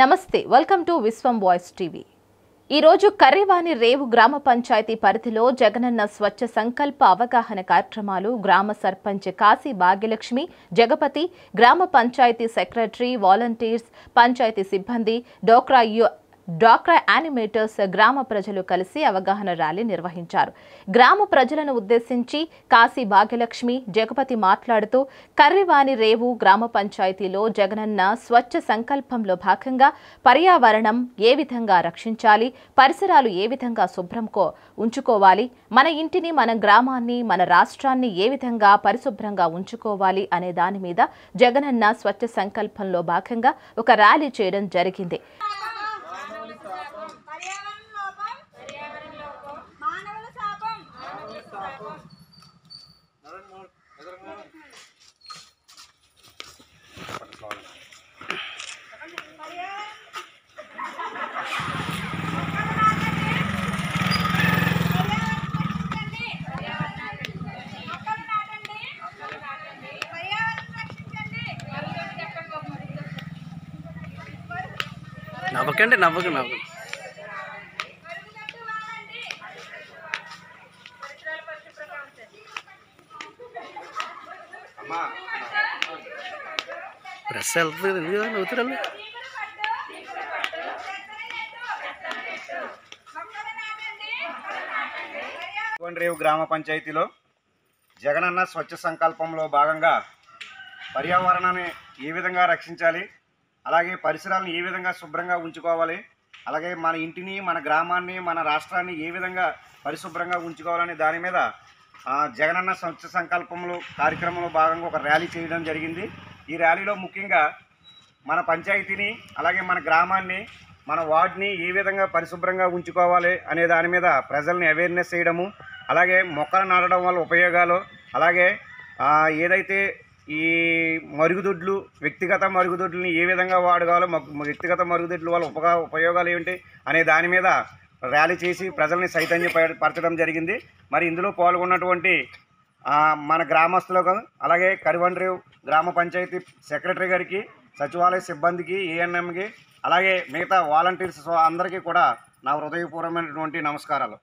నమస్తే welcome to Vishwam voice TV. ఈరోజు కర్రేవాణి రేవు గ్రామ పంచాయతీ పరిధిలో జగనన్న స్వచ్ఛ సంకల్ప అవగాహన కార్యక్రమాలు గ్రామ సర్పంచ్ కాశీ భాగ్యలక్ష్మి జగపతి గ్రామ పంచాయతీ సెక్రటరీ వాలంటీర్స్ పంచాయతీ సిబ్బంది డోక్రా యు డాక్రా యానిమేటర్స్ గ్రామ ప్రజలు కలిసి అవగాహన ర్యాలీ నిర్వహించారు. గ్రామ ప్రజలను ఉద్దేశించి కాశీ భాగ్యలక్ష్మి జగపతి మాట్లాడుతూ కర్రివాణి రేవు గ్రామ పంచాయతీలో జగనన్న స్వచ్ఛ సంకల్పంలో భాగంగా పర్యావరణం ఏ విధంగా రక్షించాలి పరిసరాలు ఏ విధంగా శుభ్రం కో ఉంచుకోవాలి మన ఇంటిని మన గ్రామాన్ని మన రాష్ట్రాన్ని ఏ విధంగా పరిశుభ్రంగా ఉంచుకోవాలి అనే దాని మీద జగనన్న స్వచ్ఛ సంకల్పంలో భాగంగా ఒక ర్యాలీ చేయడం జరిగింది పర్యావరణ లోపం పర్యావరణ లోపం మానవుల శాపం మానవుల శాపం మొక్కలు నాటండి పర్యావరణం రక్షించండి నవ్వకండి నవ్వకండి నవ్వకండి ప్రెస్ వెళ్తుంది ఎందుకు కదా నవ్వుతారు వాళ్ళు? రేవు గ్రామ పంచాయతీలో జగనన్న స్వచ్ఛ సంకల్పంలో భాగంగా పర్యావరణాన్ని ఏ విధంగా రక్షించాలి అలాగే పరిసరాలను ఏ విధంగా శుభ్రంగా ఉంచుకోవాలి? అలాగే మన ఇంటిని మన గ్రామాన్ని మన రాష్ట్రాన్ని ఏ విధంగా పరిశుభ్రంగా ఉంచుకోవాలనే దాని మీద జగనన్న స్వచ్ఛ సంకల్పంలో కార్యక్రమంలో భాగంగా ఒక ర్యాలీ చేయడం జరిగింది. ఈ ర్యాలీలో ముఖ్యంగా మన పంచాయతీని అలాగే మన గ్రామాన్ని మన వార్డ్ని ఏ విధంగా పరిశుభ్రంగా ఉంచుకోవాలి అనే దాని మీద ప్రజల్ని అవేర్నెస్ చేయడము అలాగే మొక్కలు నాటడం వల్ల ఉపయోగాలు అలాగే ఏదైతే ఈ మరుగుదొడ్లు వ్యక్తిగత మరుగుదొడ్లని ఏ విధంగా వాడగాలో వ్యక్తిగత మరుగుదొడ్ల వల్ల ఉపగా ఉపయోగాలు ఏమిటి అనే దాని మీద ర్యాలీ చేసి ప్రజల్ని చైతన్య పరచడం జరిగింది. మరి ఇందులో పాల్గొన్నటువంటి మన గ్రామస్తులకు అలాగే కరివండ్రి గ్రామ పంచాయతీ సెక్రటరీ గారికి సచివాలయ సిబ్బందికి ఏఎన్ఎంకి అలాగే మిగతా వాలంటీర్స్ అందరికీ కూడా నా హృదయపూర్వమైనటువంటి నమస్కారాలు.